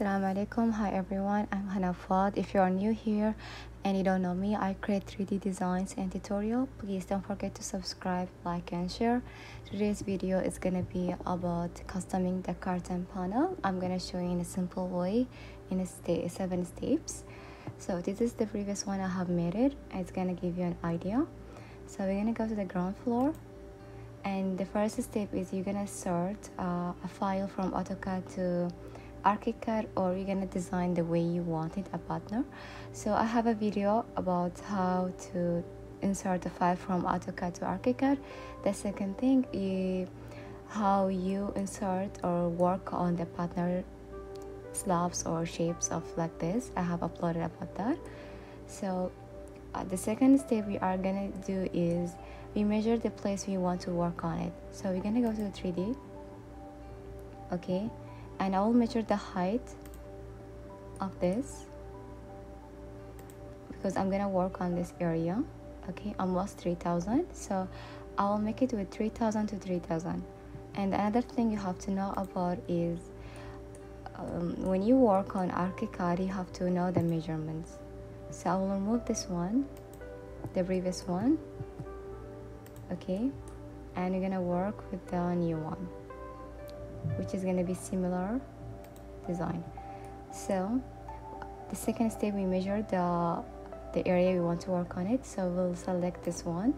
Assalamu alaikum. Hi everyone. I'm Hana Fouad. If you are new here and you don't know me, I create 3D designs and tutorial. Please don't forget to subscribe, like and share. Today's video is gonna be about customing the curtain panel. I'm gonna show you in a simple way in a sta seven steps. So this is the previous one I have made it. It's gonna give you an idea. So we're gonna go to the ground floor and the first step is you're gonna sort uh, a file from AutoCAD to ArchiCAD or you're gonna design the way you want it a partner. So I have a video about how to insert a file from AutoCAD to ArchiCAD the second thing is how you insert or work on the partner slabs or shapes of like this. I have uploaded about that. So uh, the second step we are gonna do is we measure the place we want to work on it. So we're gonna go to the 3d okay and I will measure the height of this because I'm gonna work on this area. Okay almost 3000 so I will make it with 3000 to 3000 and another thing you have to know about is um, when you work on ArchiCAD you have to know the measurements. So I will remove this one the previous one. Okay and you're gonna work with the new one which is gonna be similar design. So the second step we measure the the area we want to work on it. So we'll select this one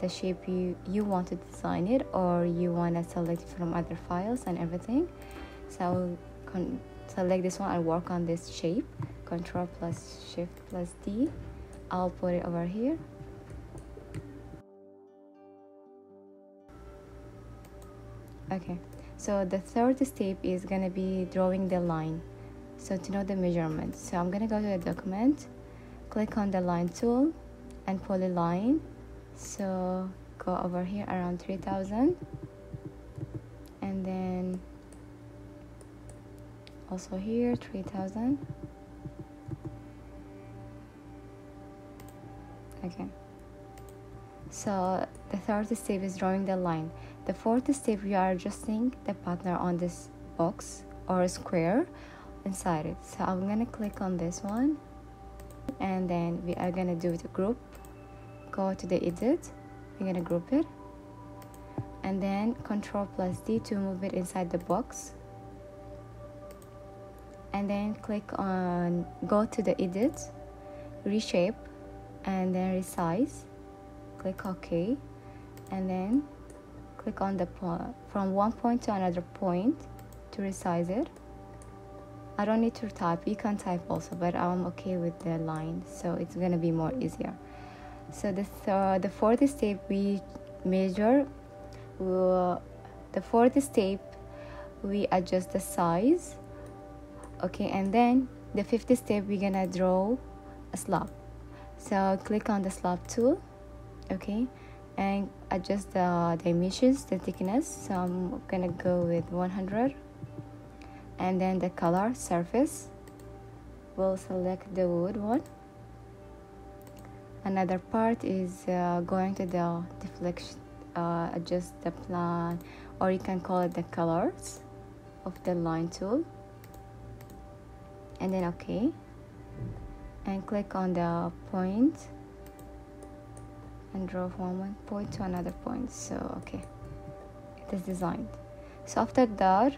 the shape you you want to design it or you want to select from other files and everything. So I'll select this one and work on this shape. Control plus shift plus D. I'll put it over here. Okay so the third step is gonna be drawing the line. So to know the measurement. So I'm gonna go to the document click on the line tool and polyline. So go over here around 3000 and then also here 3000 okay so the third step is drawing the line. The fourth step we are adjusting the partner on this box or square inside it. So i'm gonna click on this one and then we are gonna do the group. Go to the edit we're gonna group it and then control plus d to move it inside the box. And then click on go to the edit reshape and then resize click ok and then click on the from one point to another point to resize it. I don't need to type you can type also but I'm okay with the line so it's gonna be more easier. So the third the fourth step we measure uh, the fourth step we adjust the size okay and then the fifth step we're gonna draw a slab. So click on the slab tool okay? And adjust the dimensions the thickness so I'm gonna go with 100 and then the color surface. We'll select the wood one. Another part is uh, going to the deflection uh, adjust the plan or you can call it the colors of the line tool. And then okay. And click on the point and draw from one point to another point. So okay. It is designed. So after that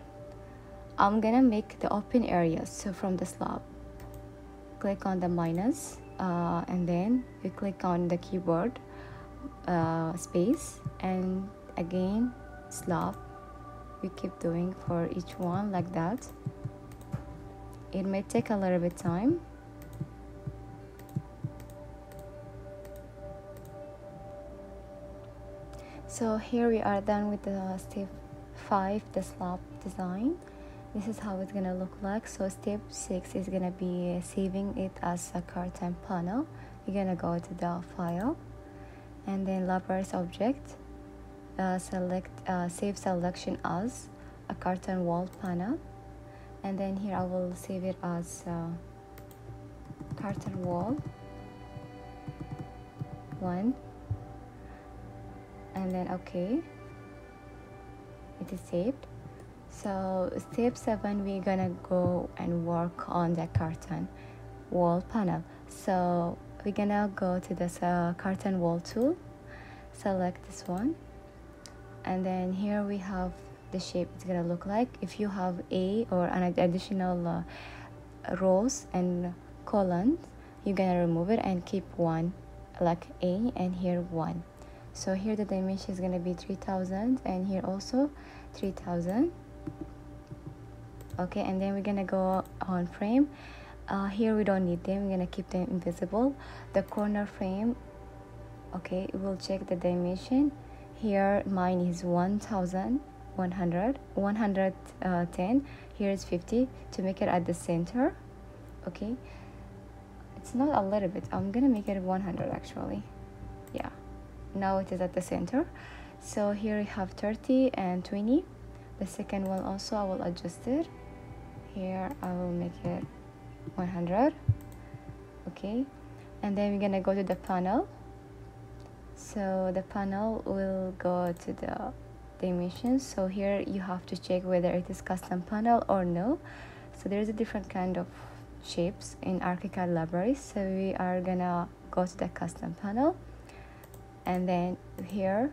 I'm gonna make the open areas so from the slab click on the minus uh, and then we click on the keyboard uh, space and again slab. We keep doing for each one like that. It may take a little bit time so here we are done with the step 5 the slab design. This is how it's gonna look like. So step 6 is gonna be saving it as a curtain panel. You're gonna go to the file. And then Lapis object uh, select uh, save selection as a curtain wall panel. And then here I will save it as uh, curtain wall. One and then okay. It is saved. So step 7 we're gonna go and work on the curtain wall panel. So we're gonna go to this uh, curtain wall tool. Select this one. And then here we have the shape it's gonna look like. If you have a or an additional uh, rows and columns you're gonna remove it and keep one like a and here one so here the dimension is gonna be 3000 and here also 3000 okay and then we're gonna go on frame. Uh, here we don't need them we're gonna keep them invisible. The corner frame okay we'll check the dimension here mine is 1100 110 here is 50 to make it at the center okay? It's not a little bit i'm gonna make it 100 actually now it is at the center. So here we have 30 and 20 the second one also i will adjust it. Here i will make it 100 okay. And then we're gonna go to the panel. So the panel will go to the dimensions so here you have to check whether it is custom panel or no. So there's a different kind of shapes in ArchiCAD library so we are gonna go to the custom panel and then here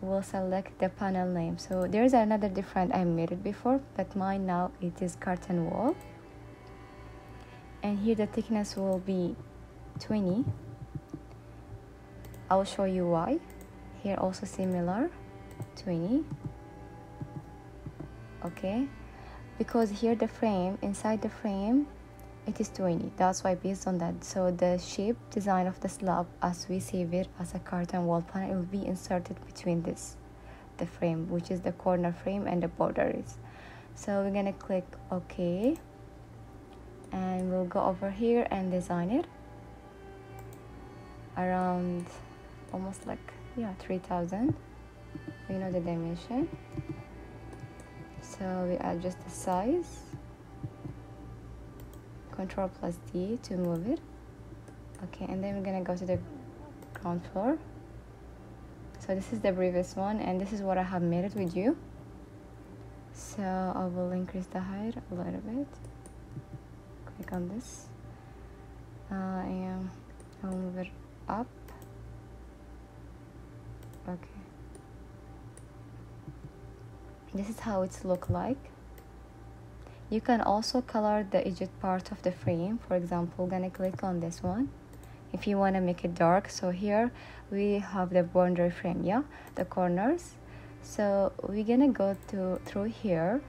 we'll select the panel name. So there's another different I made it before but mine now it is curtain wall. And here the thickness will be 20 I'll show you why. Here also similar 20 okay? Because here the frame inside the frame it is 20 that's why based on that so the shape design of the slab as we save it as a curtain wall panel will be inserted between this the frame which is the corner frame and the border is. So we're gonna click ok. And we'll go over here and design it around almost like yeah 3000 we know the dimension. So we adjust the size control plus D to move it. Okay and then we're gonna go to the ground floor. So this is the previous one and this is what I have made it with you. So I will increase the height a little bit. Click on this. Uh, and I'll move it up. Okay. This is how it's look like you can also color the edge part of the frame for example gonna click on this one. If you want to make it dark so here we have the boundary frame yeah the corners. So we're gonna go to through here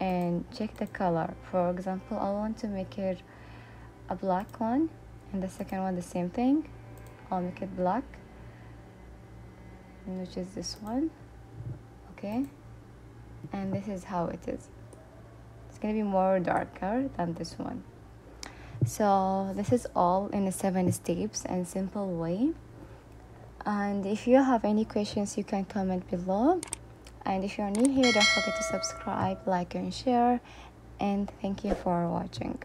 and check the color. For example I want to make it a black one and the second one the same thing. I'll make it black which is this one. Okay. And this is how it is it's gonna be more darker than this one. So this is all in seven steps and simple way. And if you have any questions you can comment below. And if you're new here don't forget to subscribe like and share. And thank you for watching